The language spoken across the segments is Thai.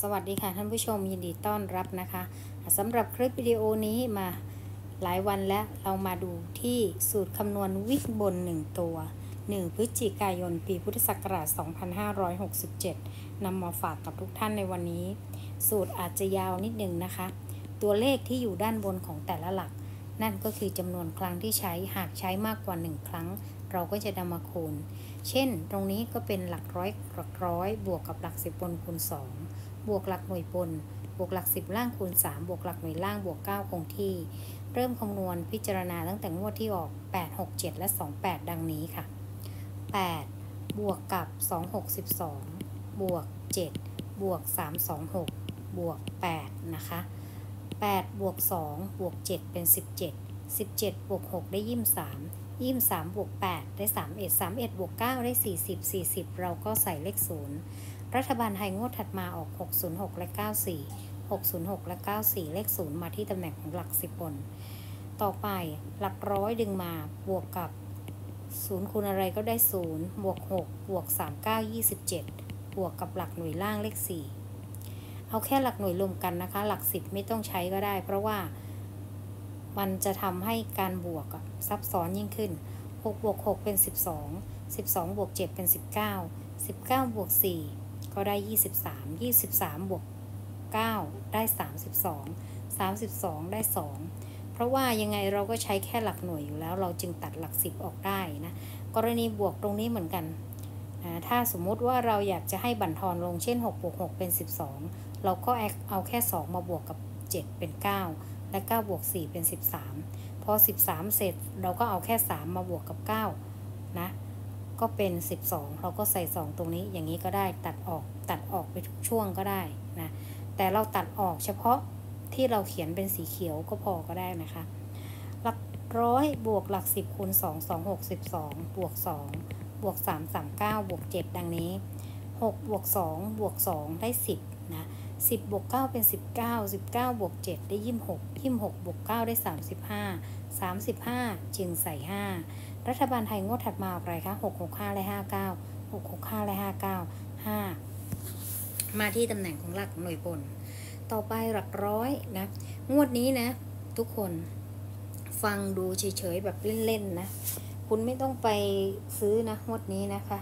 สวัสดีค่ะท่านผู้ชมยินดีต้อนรับนะคะสำหรับคลิปวิดีโอนี้มาหลายวันแล้วเรามาดูที่สูตรคำนวณวิกบน 1 ตัว 1 พฤศจิกายน ปีพุทธศักราช 2567นำมาฝากกับทุกท่านในวันนี้ สูตรอาจจะยาวนิดนึงนะคะ ตัวเลขที่อยู่ด้านบนของแต่ละหลัก นั่นก็คือจำนวนครั้งที่ใช้หากใช้มากกว่า 1 ครั้ง เราก็จะนำมาคูณ เช่น ตรงนี้ก็เป็นหลักร้อยหลักร้อยบวกกับหลักสิบบนคูณ 2 บวกหลักหน่วยบน บวกหลักสิบล่างคูณ 3 บวกหลักหน่วยล่างบวก 9 คงที่ เริ่มคำนวณพิจารณาตั้งแต่งวดที่ออก 8 6 7 และ 28 ดังนี้ค่ะ 8 บวกกับ 262บวก 7 บวก 326 บวก 8 นะคะ 8 บวก 2 บวก 7 เป็น 17 17 บวก 6 ได้ยี่สามยี่สามบวก 8 ได้ 31 31 บวก 9 ได้ 40 40 เราก็ใส่เลข 0 รัฐบาลไทยงวดถัดมาออก 606 และ 94 606 และ 94 เลข 0 มาที่ตำแหน่งของหลัก 10 บน ต่อไปหลักร้อยดึงมาบวกกับ 0 คูณอะไรก็ได้ 0 บวก 6 บวก 39 27 บวกกับหลักหน่วยล่างเลข 4 เอาแค่หลักหน่วยรวมกันนะคะ หลัก 10 ไม่ต้องใช้ก็ได้ เพราะว่ามันจะทำให้การบวกซับซ้อนยิ่งขึ้น 6 บวก 6 เป็น 12 12 บวก 7 เป็น 19 19 บวก 4 ก็ได้ 23 23 บวก 9 ได้ 32 32 ได้ 2 เพราะว่ายังไงเราก็ใช้แค่หลักหน่วยอยู่แล้ว เราจึงตัดหลัก 10 ออกได้นะ กรณีบวกตรงนี้เหมือนกันอ่าถ้าสมมุติว่าเราอยากจะให้บั่นทอนลงเช่น6บวก6เป็น 12 เราก็เอาแค่ 2 มาบวกกับ 7 เป็น 9 และ 9 บวก 4 เป็น 13 พอ 13 เสร็จเราก็เอาแค่ 3 มาบวกกับ 9 นะ ก็เป็น 12 เราก็ใส่ 2 ตรงนี้อย่างนี้ก็ได้ตัดออกตัดออกไปทุกช่วงก็ได้นะแต่เราตัดออกเฉพาะที่เราเขียนเป็นสีเขียวก็พอก็ได้นะคะ หลักร้อยบวกหลัก 10คูณ2 2 6 12 บวก 2 บวก 3 3 9 บวก 7 ดังนี้ 6 บวก 2 บวก 2 ได้ 10 นะ 10 บวก 9 เป็น 19 19 บวก 7 ได้ 26 26 บวก 9 ได้ 35 35 จึงใส่ 5 รัฐบาลไทยงวดถัดมาอะไรคะ665 และ 59 665 และ 59 5 มาที่ตำแหน่งของหลักหน่วยบน ต่อไปหลักร้อยนะ งวดนี้นะ ทุกคนฟังดูเฉยๆ แบบเล่นๆนะ คุณไม่ต้องไปซื้อนะงวดนี้นะคะ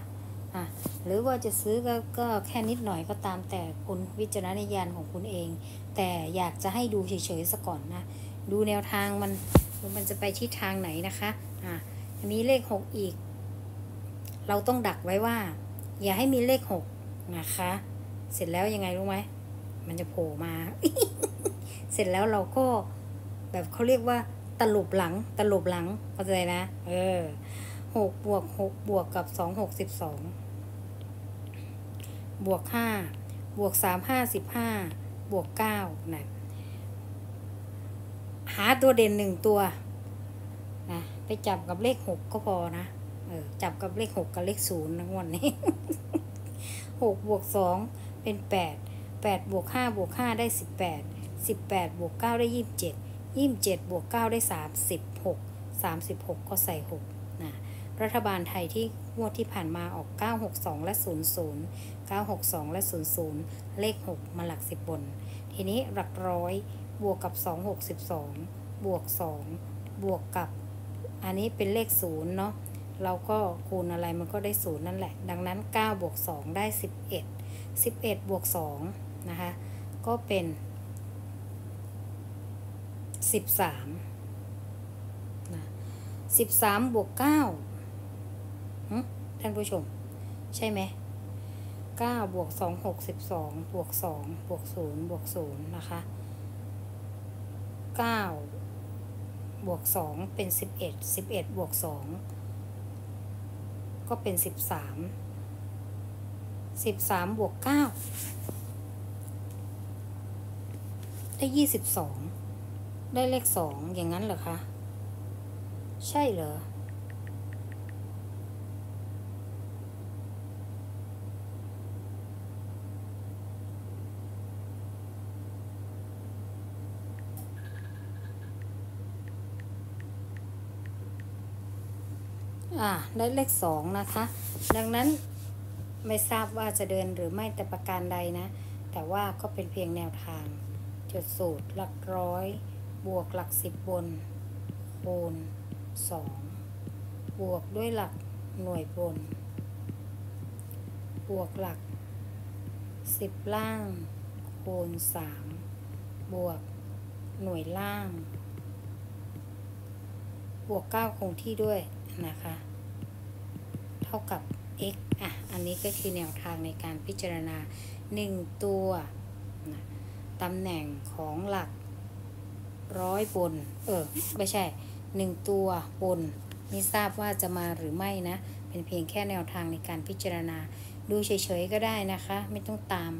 อะหรือว่าจะซื้อก็ก็แค่นิดหน่อยก็ตามแต่คุณวิจารณญาณของคุณเอง แต่อยากจะให้ดูเฉยๆซะก่อนนะ ดูแนวทางมันมันจะไปทิศทางไหนนะคะอะ มีเลขหกอีก เราต้องดักไว้ว่า อย่าให้มีเลขหกนะคะ เสร็จแล้วยังไงรู้ไหม มันจะโผล่มา เสร็จแล้วเราก็แบบเขาเรียกว่าตลบหลัง ตลบหลังเข้าใจนะ เออหกบวกหกบวกกับสองหกสิบสองบวกห้าบวกสามห้าสิบห้าบวกเก้านะหาตัวเด่นหนึ่งตัวนะ ไปจับกับเลขหกก็พอนะเออจับกับเลขหกกับเลขศูนย์นะวันนี้หกบวกสองเป็นแปดแปดบวกห้าบวกห้าได้สิบแปดสิบแปดบวกเก้าได้ยี่สิบเจ็ดยี่สิบเจ็ดบวกเก้าได้สามสิบหกสามสิบหกก็ใส่หกนะรัฐบาลไทยที่งวดที่ผ่านมาออก 962 และ 00 962 และ 00 เลข 6 มาหลัก 10 บน ทีนี้หลักร้อย บวกกับ 262 บวก 2 บวกกับ อันนี้เป็นเลข0เนาะเราก็คูณอะไรมันก็ได้0นั่นแหละ ดังนั้น9บวก2ได้ 11 11บวก2นะคะ ก็เป็น 13นะ13บวก9ท่านผู้ชม ใช่ไหม9บวก2 62บวก2บวก0บวก0นะคะ9 บวก2เป็น11 11บวก2ก็เป็น13 13บวก9ได้22ได้เลข2อย่างนั้นเหรอคะ ใช่เหรอ อ่าได้เลขสองนะคะ ดังนั้นไม่ทราบว่าจะเดินหรือไม่แต่ประการใดนะ แต่ว่าก็เป็นเพียงแนวทาง จดสูตรหลักร้อย บวกหลักสิบบนคูณสองบวกด้วยหลักหน่วยบน บวกหลักสิบล่าง คูณสามบวกหน่วยล่าง บวกเก้าคงที่ด้วย นะคะ เท่ากับ x อะ อันนี้ก็คือแนวทางในการพิจารณา 1 ตัวนะตำแหน่งของหลักร้อยบน เออ ไม่ใช่ 1 ตัวบนไม่ทราบว่าจะมาหรือไม่นะ เป็นเพียงแค่แนวทางในการพิจารณา ดูเฉยๆก็ได้นะคะ ไม่ต้องตาม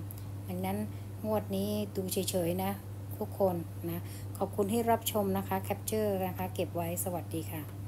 ดังนั้นงวดนี้ดูเฉยๆนะ ทุกคนนะ ขอบคุณที่รับชมนะคะ แคปเจอร์นะคะ เก็บไว้สวัสดีค่ะ